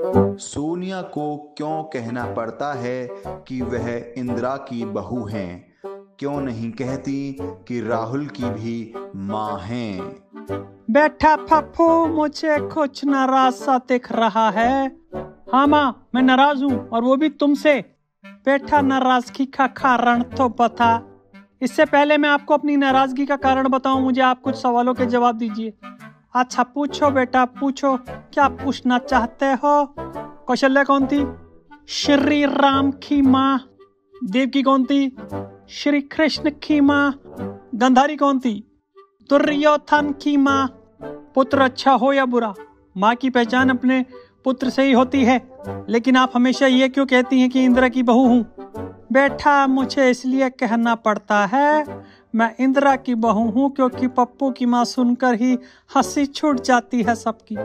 सोनिया को क्यों कहना पड़ता है कि वह इंदिरा की बहू हैं? क्यों नहीं कहती कि राहुल की भी माँ हैं? बैठा पप्पू मुझे कुछ नाराज़ सा दिख रहा है। हाँ माँ, मैं नाराज़ हूँ और वो भी तुमसे। बैठा नाराज़गी का कारण तो बता इससे पहले मैं आपको अपनी नाराज़गी का कारण बताऊँ, मुझे आप कुछ सवालों के जवाब दीजिए। अच्छा पूछो बेटा पूछो क्या पूछना चाहते हो? कौशल्या कौन थी श्री राम की माँ देव की कौन थी श्री कृष्ण की माँ गंधारी कौन थी दुर्योधन की माँ पुत्र अच्छा हो या बुरा? माँ की पहचान अपने पुत्र से ही होती है लेकिन आप हमेशा ये क्यों कहती हैं कि इंदिरा की बहू हूँ? बेटा मुझे इसलिए कहना पड़ता है, मैं इंदिरा की बहू हूँ क्योंकि पप्पू की माँ सुनकर ही हँसी छूट जाती है सबकी।